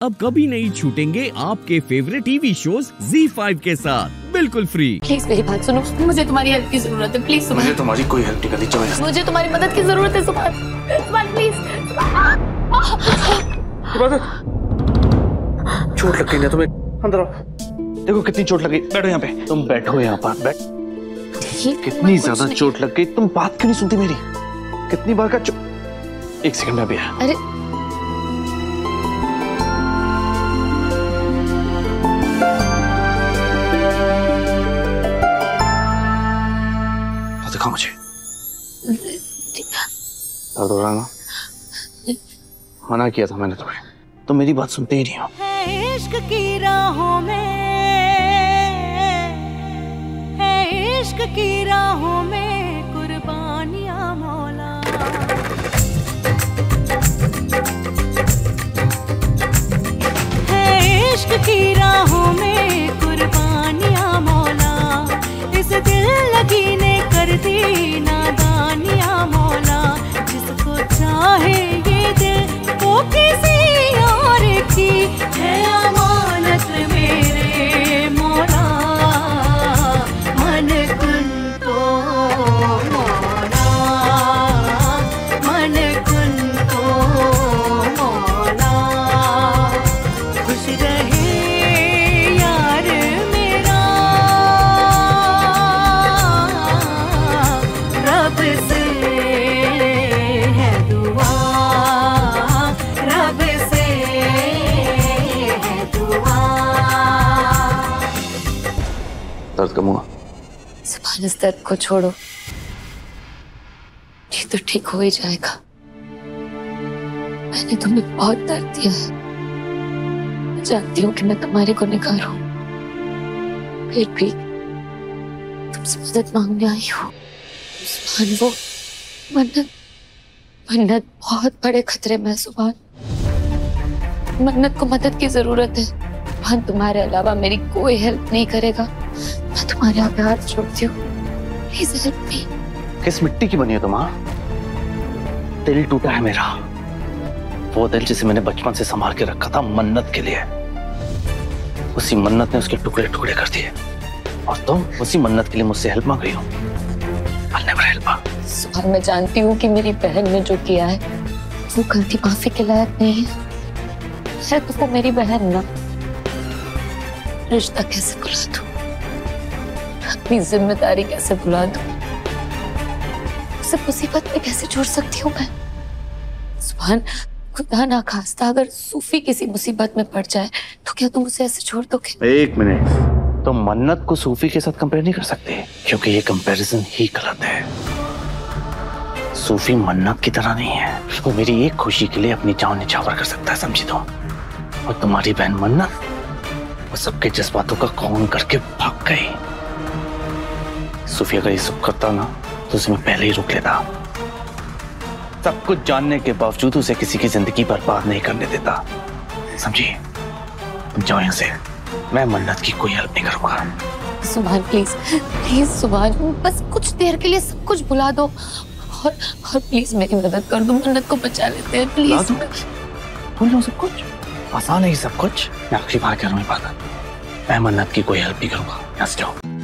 अब कभी नहीं छूटेंगे आपके फेवरेट टीवी शोज़ Z5 के साथ। बिल्कुल फ्री प्लीज़ मेरी बात सुनो। मुझे तुम्हारी हेल्प की ज़रूरत है प्लीज़ मुझे तुम्हारी कोई हेल्प नहीं करनी चाहिए मुझे तुम्हारी मदद की ज़रूरत है सुभान सुभान प्लीज़ चोट लग गई ना तुम्हें? अंदर आओ। देखो कितनी चोट लगी बैठो यहाँ पे। तुम बैठो यहाँ पर। बैठ। कितनी ज़्यादा चोट लग गई। तुम बात क्यों नहीं सुनती मेरी? कितनी बार का चोट एक सेकंड में अभी आया मुझे हो रहा है ना मना किया था मैंने तुम्हें तुम मेरी बात सुनते ही नहीं हो है इश्क की राहों में है इश्क की राहों में कुर्बानियाँ मौला है इश्क की राहों हुआ सुभान इस दर्द को छोड़ो। ये तो ठीक हो ही जाएगा। मैंने तुम्हें बहुत दर्द दिया है। मैं जानती हूँ कि मैं तुम्हारे गुनहगार हूँ। फिर भी तुमसे मदद मांगने आई हूँ। सुभान वो मन्नत मन्नत बहुत बड़े खतरे में है मन्नत को मदद की ज़रूरत है। तुम्हारे अलावा मेरी कोई हेल्प नहीं करेगा। मैं तुम्हारे आगे हाथ जोड़ती हूँ। प्लीज़ हेल्प मी किस मिट्टी की बनी है तुम हाँ? दिल टूटा है मेरा। वो दिल जिसे मैंने बचपन से संभाल के रखा था मन्नत के लिए। उसी मन्नत ने उसके टुकड़े टुकड़े कर दिए। और तुम उसी मन्नत के लिए मुझसे हेल्प मांग रही हो। मैं जानती हूँ कि मेरी बहन ने जो किया है वो गलती माफ़ी के लायक नहीं है। तो वो मेरी बहन ना। रिश्ता कैसे दूँ अपनी ज़िम्मेदारी कैसे भुला दूँ? उसे मुसीबत में कैसे छोड़ सकती हूँ मैं? सुभान, खुदा ना खास्ता, अगर सूफी किसी मुसीबत में पड़ जाए तो क्या तुम उसे ऐसे छोड़ दोगे? एक मिनट। तो मन्नत को सूफी के साथ कंपेयर नहीं कर सकते? क्योंकि ये कंपैरिजन ही गलत है। सूफी मन्नत की तरह नहीं है। वो मेरी एक खुशी के लिए अपनी जान निछावर कर सकता है, समझी तो? और तुम्हारी बहन मन्नत? वो सबके जज्बातों का कौन करके भाग गई। सूफी अगर ये सब करता ना तो उसे मैं पहले ही रोक लेता। सब कुछ जानने के बावजूद उसे किसी की ज़िंदगी बर्बाद नहीं करने देता। समझी? तुम जाओ यहाँ से। मैं मन्नत की कोई हेल्प नहीं करूँगा। सुभान प्लीज़ प्लीज़ सुभान बस कुछ देर के लिए सब कुछ भुला दो। और और प्लीज़ मेरी मदद कर दो मन्नत को बचा लेते हैं प्लीज़ भूल जाओ सब कुछ? आसान है ये सब कुछ? मैं आखिरी बार कह रहा हूँ मैं मन्नत की कोई हेल्प नहीं करूँगा। यहाँ